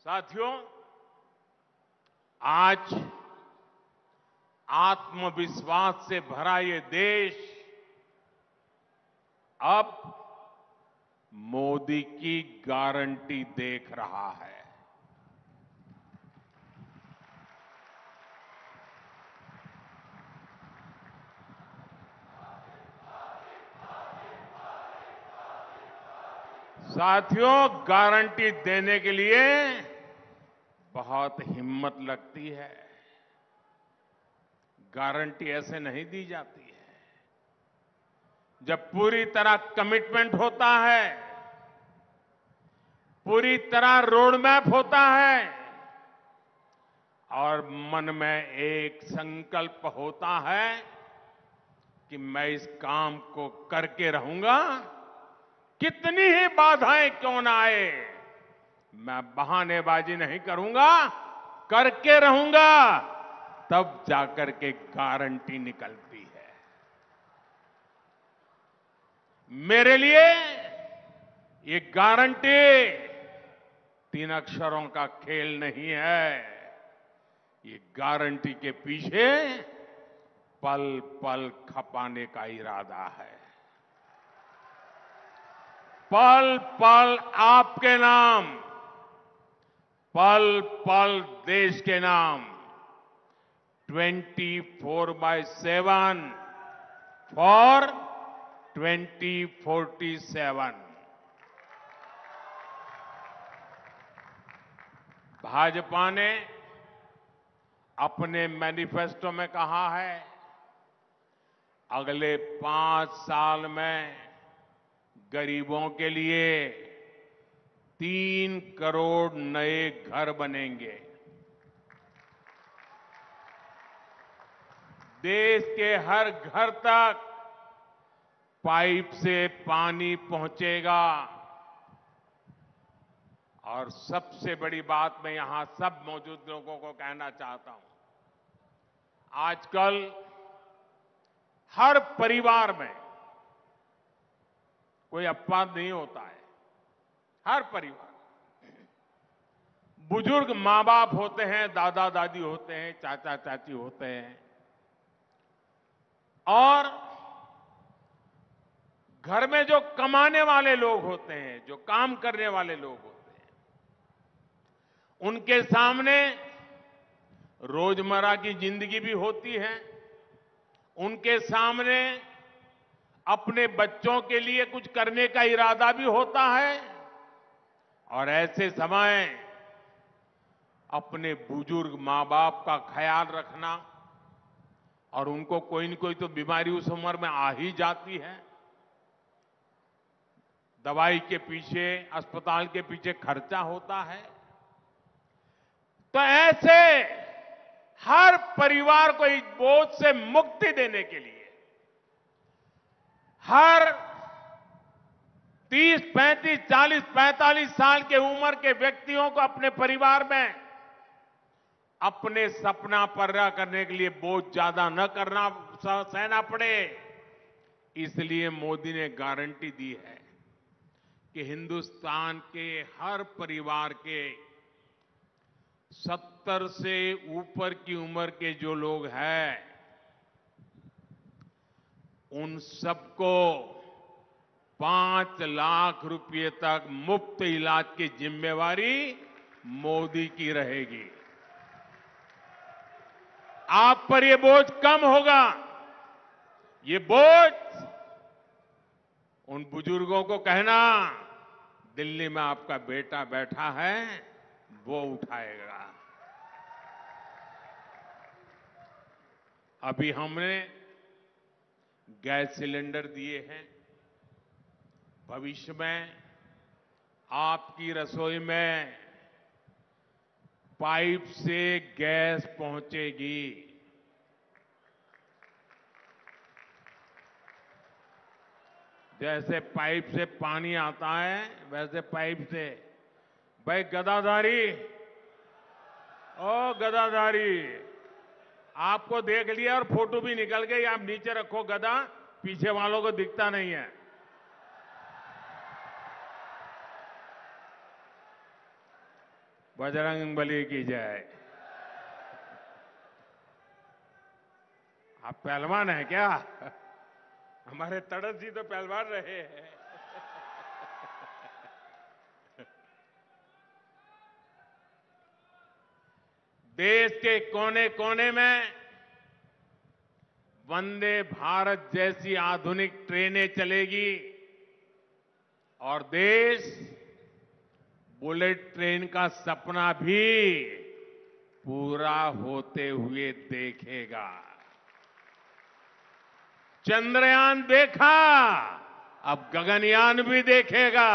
साथियों, आज आत्मविश्वास से भरा ये देश अब मोदी की गारंटी देख रहा है। साथियों, गारंटी देने के लिए बहुत हिम्मत लगती है। गारंटी ऐसे नहीं दी जाती है। जब पूरी तरह कमिटमेंट होता है, पूरी तरह रोड मैप होता है, और मन में एक संकल्प होता है कि मैं इस काम को करके रहूँगा। कितनी ही बाधाएँ क्यों ना आए। मैं बहानेबाजी नहीं करूँगा, करके रहूँगा, तब जाकर के गारंटी निकलती है। मेरे लिए ये गारंटी तीन अक्षरों का खेल नहीं है। ये गारंटी के पीछे पल पल खपाने का इरादा है। पल पल आपके नाम पल पल देश के नाम 24 बाय सेवन फॉर 2047 भाजपा ने अपने मैनिफेस्टो में कहा है, अगले पाँच साल में गरीबों के लिए तीन करोड़ नए घर बनेंगे। देश के हर घर तक पाइप से पानी पहुंचेगा। और सबसे बड़ी बात मैं यहाँ सब मौजूद लोगों को कहना चाहता हूँ, आजकल हर परिवार में कोई अपवाद नहीं होता है। हर परिवार। बुज़ुर्ग माँ बाप होते हैं दादा दादी होते हैं चाचा चाची होते हैं। और घर में जो कमाने वाले लोग होते हैं, जो काम करने वाले लोग होते हैं, उनके सामने रोज़मर्रा की ज़िंदगी भी होती है। उनके सामने अपने बच्चों के लिए कुछ करने का इरादा भी होता है। और ऐसे समय अपने बुज़ुर्ग माँ बाप का ख्याल रखना और उनको कोई न कोई तो बीमारी उस उम्र में आ ही जाती है। दवाई के पीछे, अस्पताल के पीछे खर्चा होता है। तो ऐसे हर परिवार को इस बोझ से मुक्ति देने के लिए, हर 30, 35, 40, 45 साल के उम्र के व्यक्तियों को अपने परिवार में अपने सपना पूरा करने के लिए बोझ ज़्यादा न करना सहना पड़े। इसलिए मोदी ने गारंटी दी है कि हिंदुस्तान के हर परिवार के 70 से ऊपर की उम्र के जो लोग हैं उन सबको पाँच लाख रुपए तक मुफ़्त इलाज की जिम्मेवारी मोदी की रहेगी। आप पर ये बोझ कम होगा। ये बोझ उन बुज़ुर्गों को कहना, दिल्ली में आपका बेटा बैठा है, वो उठाएगा। अभी हमने गैस सिलेंडर दिए हैं। भविष्य में, आपकी रसोई में पाइप से गैस पहुंचेगी। जैसे पाइप से पानी आता है, वैसे पाइप से। भाई, गदाधारी। ओ, गदाधारी। आपको देख लिया और फ़ोटो भी निकल गई, आप नीचे रखो गदा, पीछे वालों को दिखता नहीं है। बजरंग बली की जय। आप पहलवान हैं क्या? हमारे तड़स जी तो पहलवान रहे हैं। देश के कोने कोने में वंदे भारत जैसी आधुनिक ट्रेनें चलेगी और देश बुलेट ट्रेन का सपना भी पूरा होते हुए देखेगा। चंद्रयान देखा, अब गगनयान भी देखेगा।